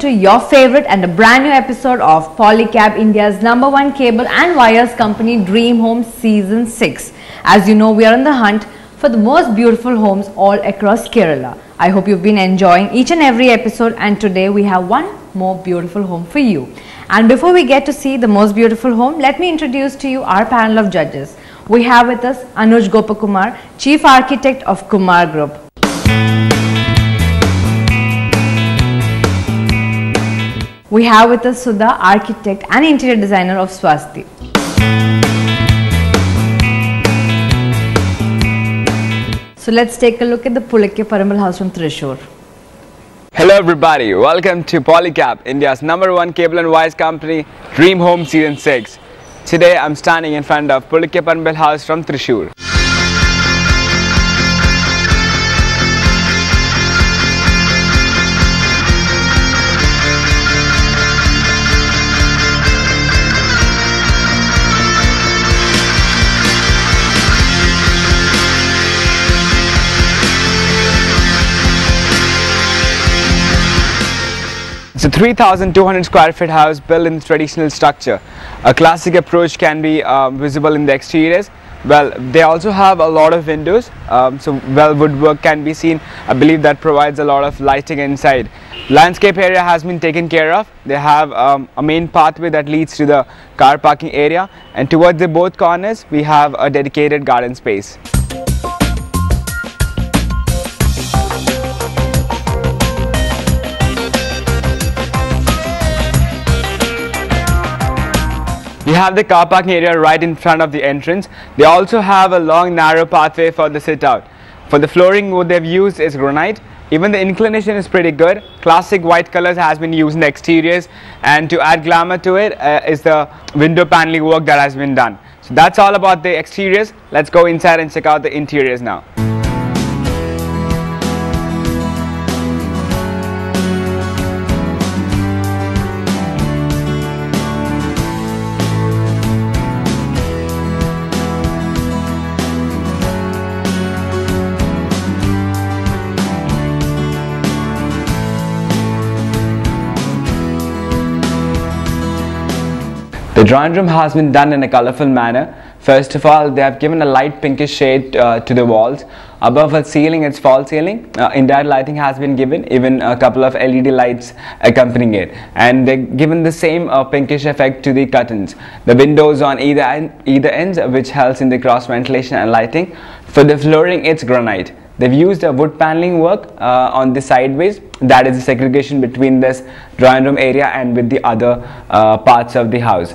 to your favorite and a brand new episode of Polycab India's number one cable and wires company Dream Home Season 6. As you know, we are on the hunt for the most beautiful homes all across Kerala. I hope you've been enjoying each and every episode and today we have one more beautiful home for you. And before we get to see the most beautiful home, let me introduce to you our panel of judges. We have with us Anuj Gopakumar, Chief Architect of Kumar Group. We have with us Sudha, architect and interior designer of Swasti. So let's take a look at the Pulikaparambil house from Thrissur. Hello everybody, welcome to Polycab, India's number one cable and wires company, Dream Home Season 6. Today I'm standing in front of Pulikaparambil house from Thrissur. It's a 3,200 square feet house built in traditional structure. A classic approach can be um, visible in the exteriors. Well, they also have a lot of windows, um, so well woodwork can be seen. I believe that provides a lot of lighting inside. Landscape area has been taken care of. They have um, a main pathway that leads to the car parking area and towards the both corners we have a dedicated garden space. We have the car parking area right in front of the entrance. They also have a long narrow pathway for the sit out. For the flooring what they've used is granite. Even the inclination is pretty good. Classic white colors has been used in the exteriors and to add glamour to it uh, is the window paneling work that has been done. So that's all about the exteriors. Let's go inside and check out the interiors now. The drawing room has been done in a colorful manner. First of all, they have given a light pinkish shade uh, to the walls. Above the ceiling, it's false ceiling. Uh, indirect lighting has been given, even a couple of LED lights accompanying it. And they've given the same uh, pinkish effect to the curtains. The windows on either, end, either ends, which helps in the cross ventilation and lighting. For the flooring, it's granite. They've used a wood paneling work uh, on the sideways. That is the segregation between this drawing room area and with the other uh, parts of the house.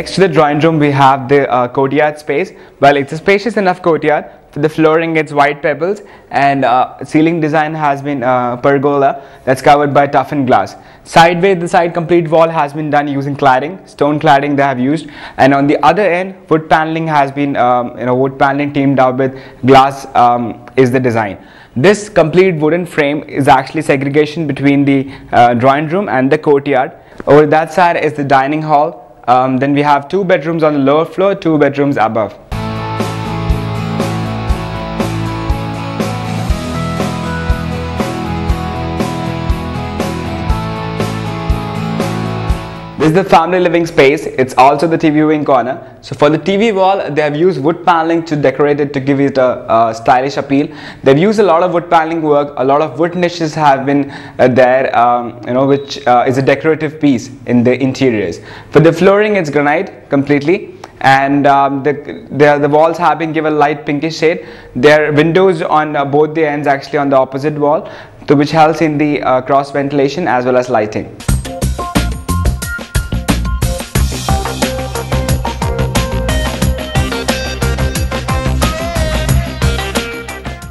Next to the drawing room, we have the uh, courtyard space. Well, it's a spacious enough courtyard. The flooring, it's white pebbles, and uh, ceiling design has been uh, pergola that's covered by toughened glass. Sideways, the side complete wall has been done using cladding, stone cladding they have used, and on the other end, wood paneling has been, um, you know, wood paneling teamed up with glass um, is the design. This complete wooden frame is actually segregation between the uh, drawing room and the courtyard. Over that side is the dining hall um, then we have two bedrooms on the lower floor, two bedrooms above. This is the family living space. It's also the TV viewing corner. So for the TV wall, they have used wood paneling to decorate it to give it a, stylish appeal. They've used a lot of wood paneling work. A lot of wood niches have been uh, there, um, you know, which uh, is a decorative piece in the interiors. For the flooring, it's granite completely and um, the, the, the, walls have been given a light pinkish shade. There are windows on uh, both the ends actually on the opposite wall, to which helps in the uh, cross ventilation as well as lighting.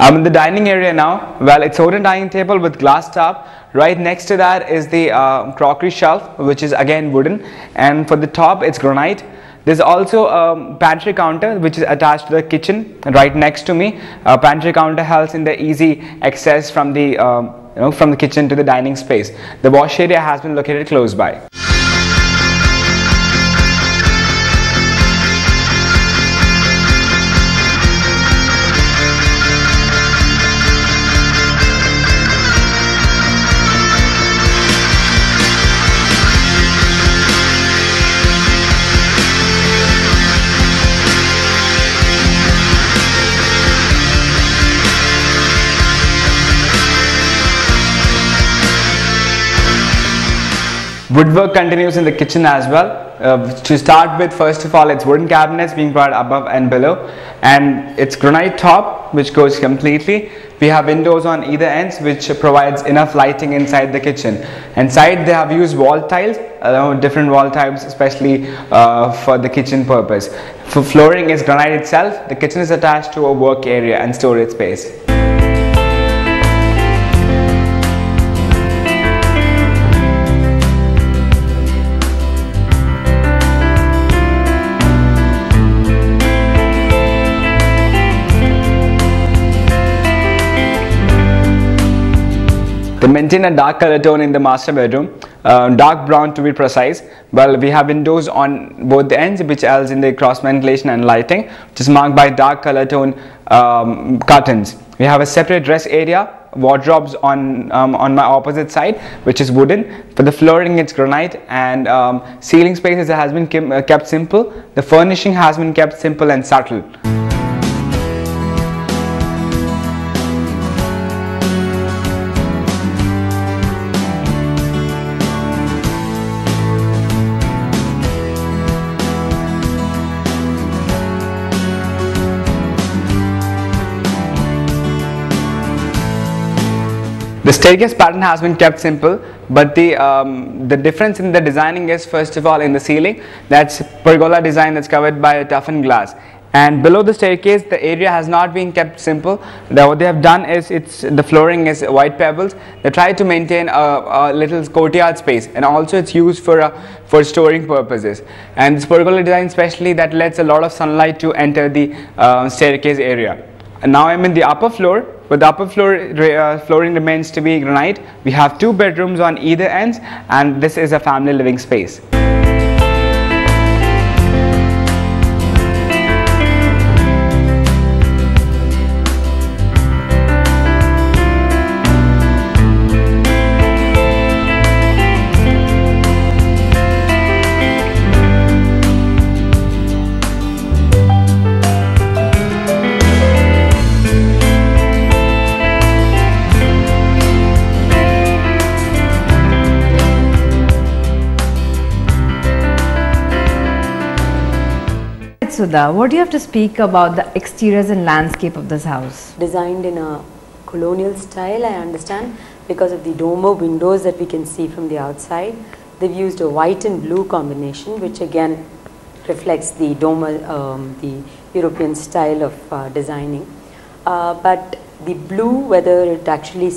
I'm in the dining area now. Well, it's wooden dining table with glass top Right next to that is the uh, crockery shelf, which is again wooden, and for the top it's granite. There's also a pantry counter which is attached to the kitchen right next to me. A pantry counter helps in the easy access from the um, you know, from the kitchen to the dining space. The wash area has been located close by. Woodwork continues in the kitchen as well. Uh, to start with, first of all, it's wooden cabinets being brought above and below, and it's granite top which goes completely. We have windows on either ends which provides enough lighting inside the kitchen. Inside they have used wall tiles, uh, different wall types, especially uh, for the kitchen purpose. For flooring is granite itself. The kitchen is attached to a work area and storage space. They maintain a dark color tone in the master bedroom, uh, dark brown to be precise. Well, we have windows on both the ends which helps in the cross ventilation and lighting, which is marked by dark color tone um, curtains. We have a separate dress area, wardrobes on um, on my opposite side, which is wooden. For the flooring, it's granite, and um, ceiling spaces has been kept simple. The furnishing has been kept simple and subtle. The staircase pattern has been kept simple, but the um, the difference in the designing is first of all in the ceiling. That's pergola design that's covered by a toughened glass. And below the staircase, the area has not been kept simple. The, what they have done is it's the flooring is white pebbles. They try to maintain a, a little courtyard space, and also it's used for uh, for storing purposes. And this pergola design, especially that lets a lot of sunlight to enter the uh, staircase area. And now I'm in the upper floor but the upper floor uh, flooring remains to be granite. We have two bedrooms on either ends and this is a family living space. Sudha, what do you have to speak about the exteriors and landscape of this house? Designed in a colonial style, I understand, because of the dormer windows that we can see from the outside. They've used a white and blue combination, which again reflects the dormer, um, the European style of uh, designing. Uh, but the blue, whether it actually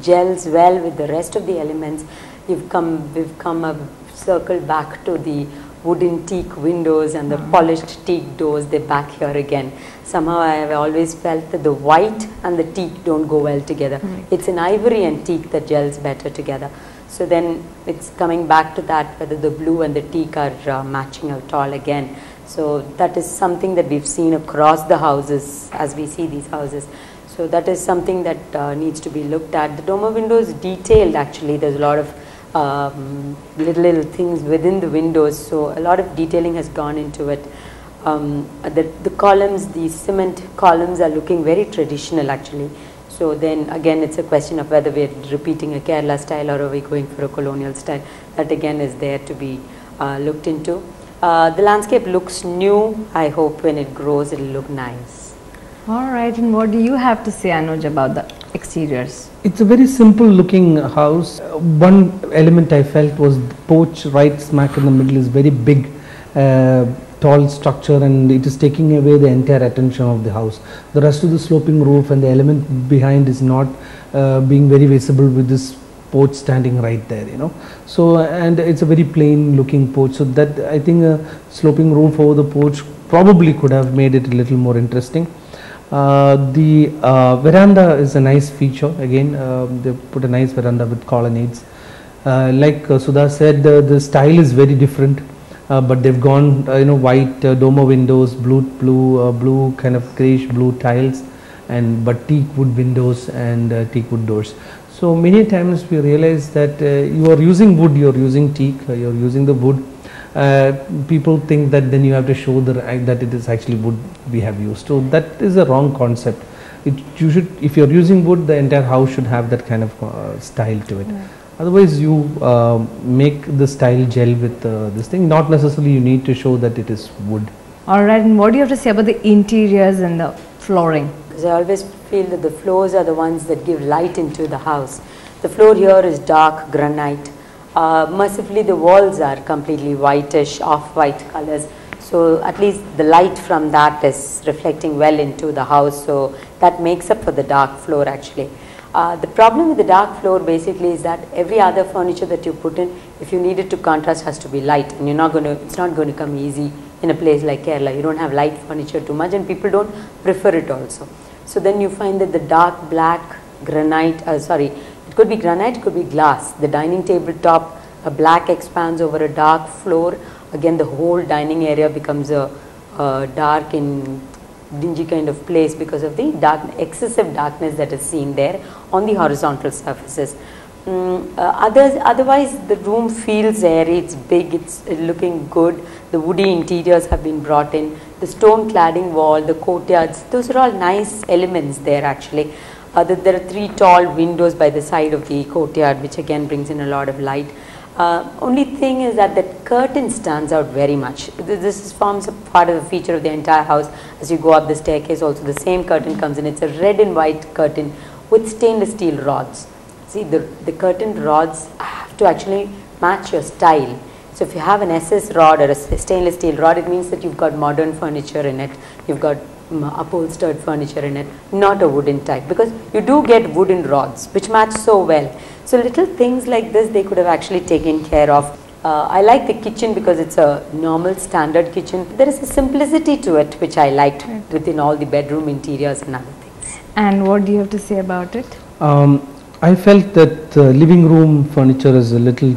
gels well with the rest of the elements, we've come, we've come a circle back to the wooden teak windows and the polished teak doors, they're back here again. Somehow I have always felt that the white and the teak don't go well together. Mm. It's an ivory and teak that gels better together. So then it's coming back to that whether the blue and the teak are uh, matching at all again. So that is something that we've seen across the houses as we see these houses. So that is something that uh, needs to be looked at. The dormer window is detailed actually. There's a lot of um, little little things within the windows. So a lot of detailing has gone into it. Um, the, the columns, the cement columns are looking very traditional actually. So then again it's a question of whether we're repeating a Kerala style or are we going for a colonial style. That again is there to be uh, looked into. Uh, the landscape looks new. I hope when it grows it'll look nice. All right, and what do you have to say Anuj about the exteriors? It's a very simple looking house. One element I felt was the porch right smack in the middle is very big, uh, tall structure and it is taking away the entire attention of the house. The rest of the sloping roof and the element behind is not uh, being very visible with this porch standing right there, you know. So and it's a very plain looking porch. So that I think a sloping roof over the porch probably could have made it a little more interesting. Uh, the uh, veranda is a nice feature. Again, um, they put a nice veranda with colonnades. Uh, like uh, Sudha said, the, style is very different. Uh, but they've gone, uh, you know, white uh, dormer windows, blue, blue, uh, blue kind of grayish blue tiles, and but teak wood windows and uh, teak wood doors. So many times we realize that uh, you are using wood, you are using teak, uh, you are using the wood. Uh, people think that then you have to show the that it is actually wood we have used. So that is a wrong concept. It, you should, if you are using wood, the entire house should have that kind of uh, style to it. Otherwise, you uh, make the style gel with uh, this thing. Not necessarily you need to show that it is wood. Alright, and what do you have to say about the interiors and the flooring? Because I always feel that the floors are the ones that give light into the house. The floor here is dark granite. Uh, mercifully, the walls are completely whitish, off-white colors. So at least the light from that is reflecting well into the house. So that makes up for the dark floor actually. Uh, the problem with the dark floor basically is that every other furniture that you put in, if you need it to contrast, has to be light, and you're not going to. It's not going to come easy in a place like Kerala. You don't have light furniture too much, and people don't prefer it also. So then you find that the dark black granite, uh, sorry, could be granite, could be glass. The dining table top, a black expands over a dark floor. Again, the whole dining area becomes a, a dark and dingy kind of place because of the dark, excessive darkness that is seen there on the horizontal surfaces. Mm, uh, others, otherwise, the room feels airy, it's big, it's looking good. The woody interiors have been brought in. The stone cladding wall, the courtyards, those are all nice elements there actually. Uh, the, there are three tall windows by the side of the courtyard, which again brings in a lot of light. Uh, only thing is that that curtain stands out very much. This is, forms a part of the feature of the entire house. As you go up the staircase, also the same curtain comes in. It's a red and white curtain with stainless steel rods. See, the, the curtain rods have to actually match your style. So if you have an SS rod or a stainless steel rod, it means that you've got modern furniture in it. You've got mm, upholstered furniture in it, not a wooden type. Because you do get wooden rods, which match so well. So little things like this, they could have actually taken care of. Uh, I like the kitchen because it's a normal standard kitchen. There is a simplicity to it, which I liked within all the bedroom interiors and other things. And what do you have to say about it? Um, I felt that uh, living room furniture is a little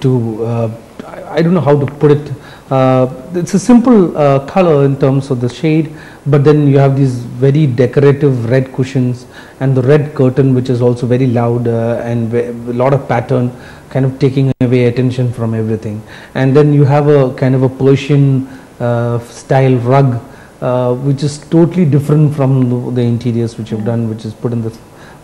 too. Uh, I, I don't know how to put it. Uh, it's a simple uh, color in terms of the shade, but then you have these very decorative red cushions and the red curtain, which is also very loud uh, and a lot of pattern, kind of taking away attention from everything. And then you have a kind of a Persian style rug, uh, which is totally different from the, the interiors which you've done, which is put in the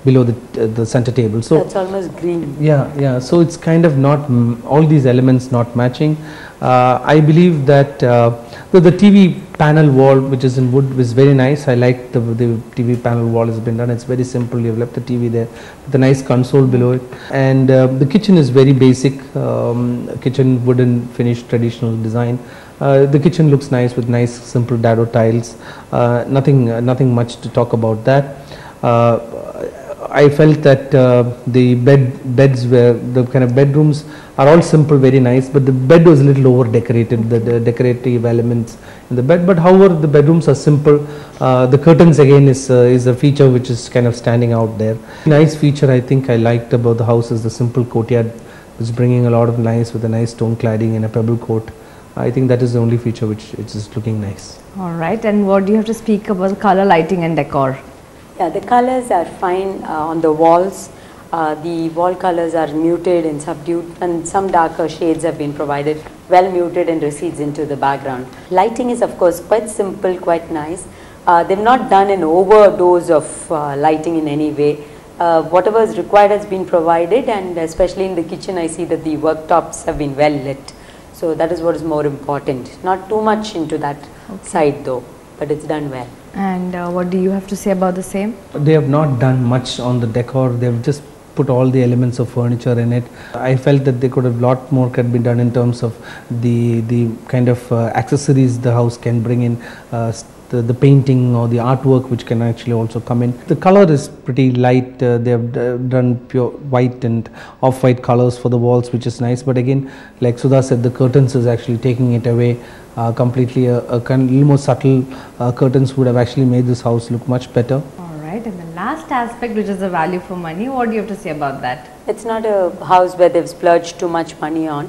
below the uh, the center table. So That's almost green. yeah, yeah. So it's kind of not mm, all these elements not matching. Uh, I believe that uh, the, the TV panel wall, which is in wood, is very nice. I like the the TV panel wall has been done. It's very simple. You've left the TV there with a nice console below it, and uh, the kitchen is very basic. Um, kitchen wooden finished traditional design. Uh, the kitchen looks nice with nice simple dado tiles. Uh, nothing uh, nothing much to talk about that. I felt that uh, the bed beds were the kind of bedrooms are all simple, very nice, but the bed was a little over decorated. The, the decorative elements in the bed, but however the bedrooms are simple. Uh, the curtains again is uh, is a feature which is kind of standing out there. Nice feature I think I liked about the house is the simple courtyard, which bringing a lot of nice with a nice stone cladding and a pebble court. I think that is the only feature which is looking nice. Alright, and what do you have to speak about color, lighting, and decor? Yeah, the colors are fine uh, on the walls. Uh, the wall colors are muted and subdued, and some darker shades have been provided, well muted and recedes into the background. Lighting is, of course, quite simple, quite nice. Uh, they've not done an overdose of uh, lighting in any way. Uh, whatever is required has been provided, and especially in the kitchen, I see that the worktops have been well lit. So that is what is more important. Not too much into that side though, but it's done well. And uh, what do you have to say about the same? They have not done much on the decor. They've just put all the elements of furniture in it. I felt that they could have lot more could be done in terms of the the kind of uh, accessories the house can bring in. Uh, the, the painting or the artwork which can actually also come in. The color is pretty light, uh, they have done pure white and off-white colors for the walls which is nice but again like Sudha said the curtains is actually taking it away uh, completely a, a kind little more subtle uh, curtains would have actually made this house look much better. All right, and the last aspect, which is the value for money, what do you have to say about that? It's not a house where they've splurged too much money on.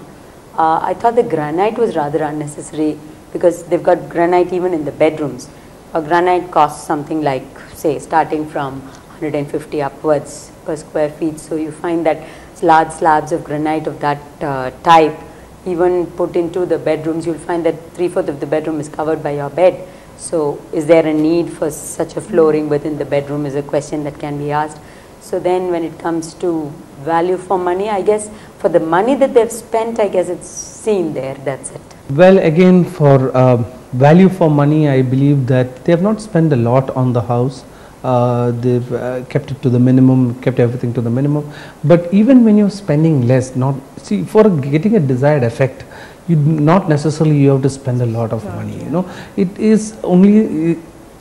Uh, I thought the granite was rather unnecessary because they've got granite even in the bedrooms. A granite costs something like, say, starting from 150 upwards per square feet. So you find that large slabs of granite of that uh, type, even put into the bedrooms, you'll find that three fourths of the bedroom is covered by your bed. So is there a need for such a flooring within the bedroom is a question that can be asked. So then when it comes to value for money, I guess for the money that they've spent, I guess it's seen there, that's it. Well, again, for uh, value for money, I believe that they have not spent a lot on the house. Uh, they've uh, kept it to the minimum, kept everything to the minimum. But even when you're spending less, not see for getting a desired effect, you not necessarily you have to spend a lot of money. You know, it is only uh,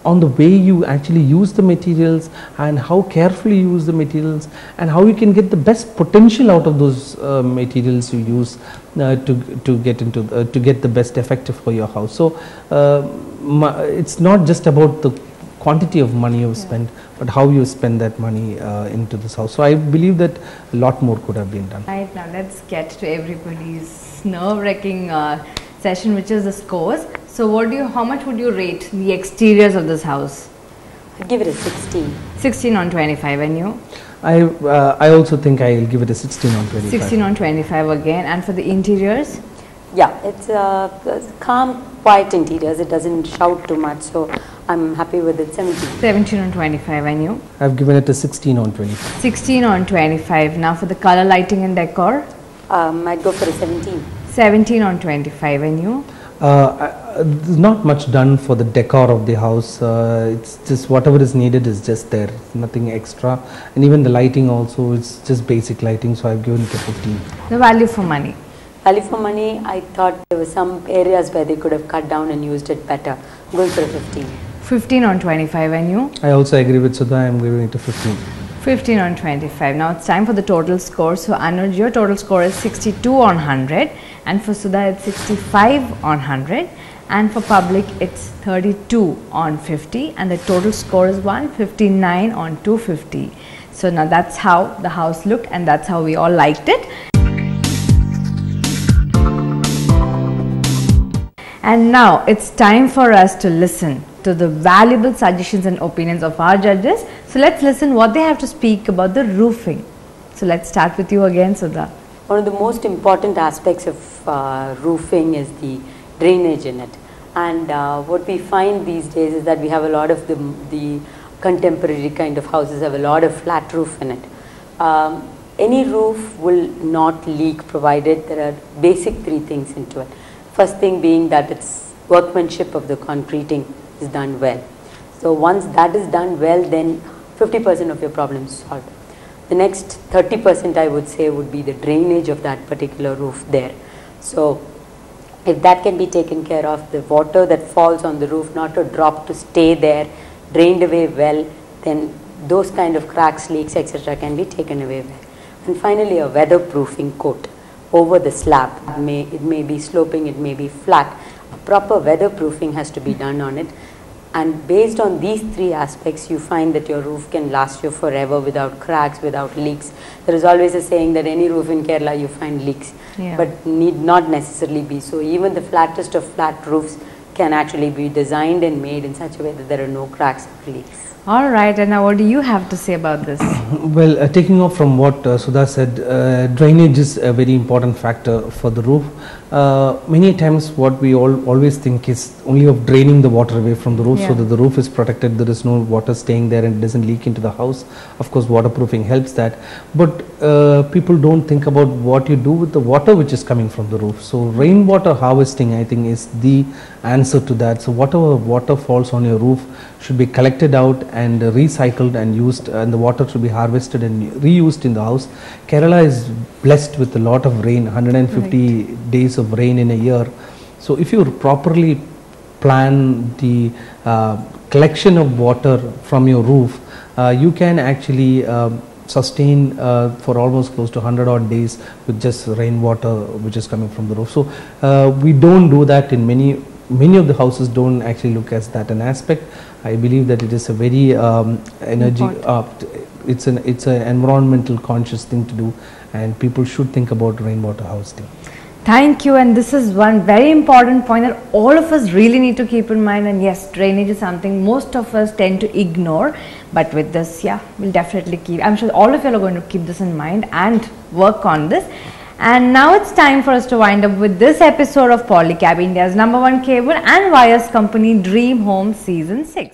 on the way you actually use the materials and how carefully you use the materials and how you can get the best potential out of those uh, materials you use uh, to to get into uh, to get the best effect for your house so uh, it's not just about the quantity of money you've spent but how you spend that money uh, into this house so i believe that a lot more could have been done Right now, let's get to everybody's nerve-wrecking uh, session, which is the scores. So, what do you? How much would you rate the exteriors of this house? I'd give it a 16. 16 on 25, and you? i uh, i also think i'll give it a 16 on 25 16 on 25 again. And for the interiors, Yeah, it's uh, calm, quiet interiors. It doesn't shout too much, so I'm happy with it. 17. 17 on 25, and you? i've given it a 16 on 25 16 on 25. Now for the color lighting and decor, Um, I'd go for a 17. 17 on 25, and you? Uh, uh, there's not much done for the decor of the house. Uh, it's just whatever is needed is just there, nothing extra. And even the lighting also, it's just basic lighting. So I've given it a 15. The value for money. Value for money, I thought there were some areas where they could have cut down and used it better. I'm going for a 15. 15 on 25, and you? I also agree with Sudha. I'm giving it a 15. 15 on 25. Now it's time for the total score. So Anuj, your total score is 62 on 100 and for Sudha it's 65 on 100 and for public it's 32 on 50 and the total score is 159 on 250. So now that's how the house looked and that's how we all liked it. And now it's time for us to listen to the valuable suggestions and opinions of our judges. So let's listen what they have to speak about the roofing. So let's start with you again, Sudha. One of the most important aspects of uh, roofing is the drainage in it. And uh, what we find these days is that we have a lot of the, the contemporary kind of houses have a lot of flat roof in it. Um, any roof will not leak provided there are basic three things into it. First thing being that its workmanship of the concreting is done well. So once that is done well, then 50% of your problem is solved. The next 30% I would say would be the drainage of that particular roof there. So if that can be taken care of, the water that falls on the roof not to drop to stay there, drained away well, then those kind of cracks, leaks, etc. can be taken away well. And finally, a weatherproofing coat over the slab. It may, it may be sloping, it may be flat. A proper weatherproofing has to be done on it. And based on these three aspects, you find that your roof can last you forever without cracks, without leaks. There is always a saying that any roof in Kerala you find leaks, Yeah. but need not necessarily be. So even the flattest of flat roofs can actually be designed and made in such a way that there are no cracks or leaks. All right, and now what do you have to say about this? Well, uh, taking off from what uh, Sudha said, uh, drainage is a very important factor for the roof. Uh, many times, what we all always think is only of draining the water away from the roof so that the roof is protected. There is no water staying there and it doesn't leak into the house. Of course, waterproofing helps that, but uh, people don't think about what you do with the water which is coming from the roof. So, rainwater harvesting, I think, is the answer to that. So, whatever water falls on your roof should be collected out and recycled and used and the water should be harvested and reused in the house. Kerala is blessed with a lot of rain, 150 days of rain in a year. So if you properly plan the uh, collection of water from your roof, uh, you can actually uh, sustain uh, for almost close to 100 odd days with just rainwater which is coming from the roof. So uh, we don't do that in many many of the houses don't actually look at that an aspect. I believe that it is a very um, energy uh, it's an it's an environmental conscious thing to do and people should think about rainwater harvesting. Thank you. And this is one very important point that all of us really need to keep in mind. And yes, drainage is something most of us tend to ignore. But with this, yeah, we'll definitely keep. I'm sure all of you are going to keep this in mind and work on this. And now it's time for us to wind up with this episode of Polycab, India's number one cable and wires company Dream Home Season 6.